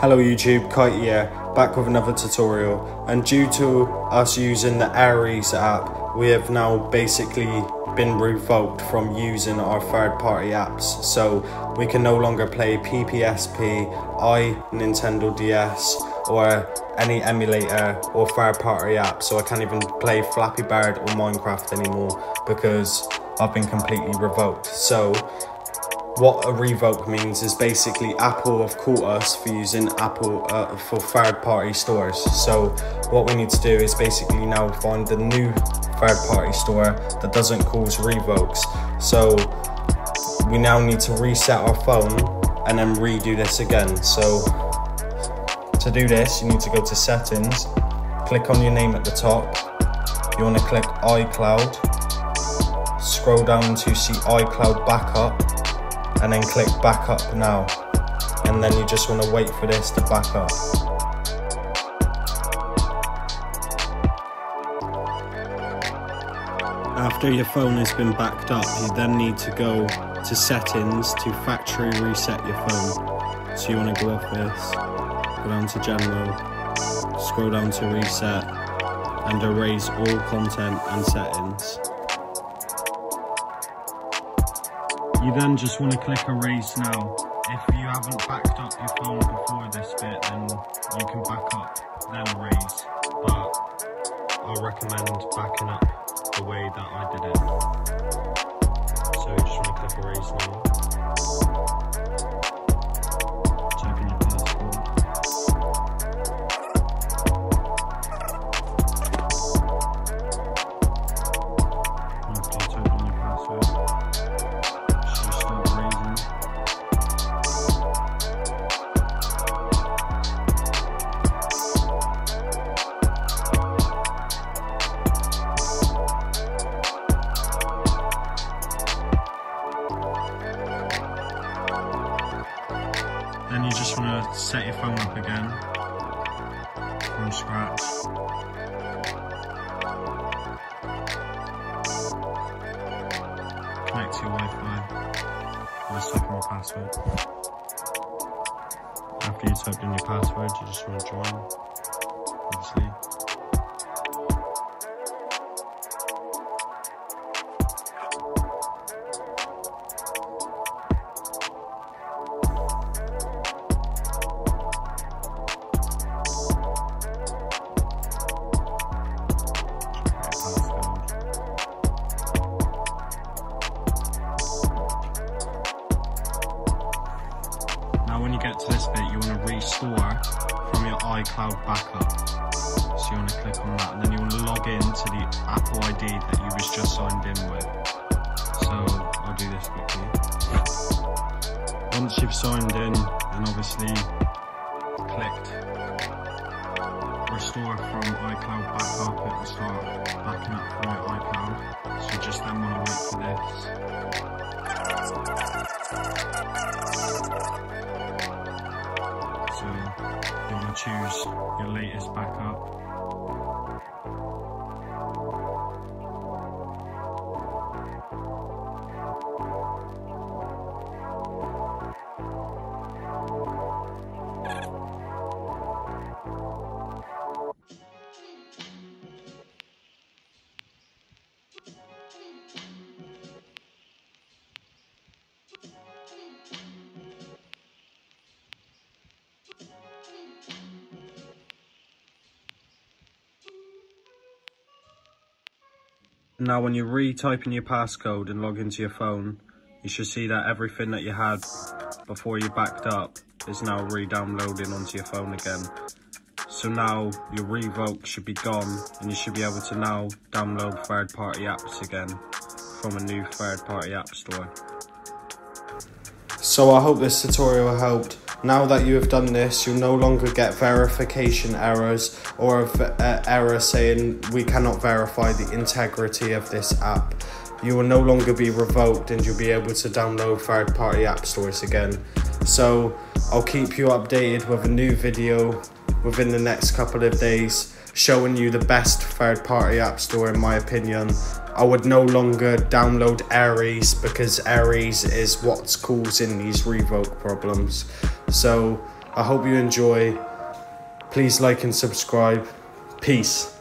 Hello YouTube, Kite here, back with another tutorial. And due to us using the Ares app, we have now basically been revoked from using our third party apps. So we can no longer play PPSSPP, i Nintendo DS or any emulator or third party app. So I can't even play Flappy Bird or Minecraft anymore because I've been completely revoked. So what a revoke means is basically Apple have caught us for using Apple uh, for third party stores. So what we need to do is basically now find the new third party store that doesn't cause revokes. So we now need to reset our phone and then redo this again. So to do this, you need to go to settings, click on your name at the top. You want to click iCloud, scroll down to see iCloud backup and then click back up now. And then you just want to wait for this to back up. After your phone has been backed up you then need to go to settings to factory reset your phone. So you want to go off this go down to general scroll down to reset and erase all content and settings You then just want to click erase now. If you haven't backed up your phone before this bit, then you can back up, then erase. But I'll recommend backing up the way that I did it. So you just want to click erase now. Then you just want to set your phone up again from scratch. Connect to your Wi-Fi with a second password. After you've typed in your password, you just want to join, iCloud backup. So you want to click on that and then you want to log in to the Apple ID that you was just signed in with. So I'll do this quickly. Once you've signed in and obviously clicked restore from iCloud backup, it will start backing up from your iCloud. So just then want to wait for this. So choose your latest backup. Now when you retype in your passcode and log into your phone, you should see that everything that you had before you backed up is now re-downloading onto your phone again. So now your revoke should be gone and you should be able to now download third party apps again from a new third party app store. So I hope this tutorial helped. Now that you have done this, you'll no longer get verification errors or an error saying we cannot verify the integrity of this app. You will no longer be revoked and you'll be able to download third party app stores again. So I'll keep you updated with a new video within the next couple of days showing you the best third party app store in my opinion I would no longer download Ares because Ares is what's causing these revoke problems. So I hope you enjoy. Please like and subscribe. Peace.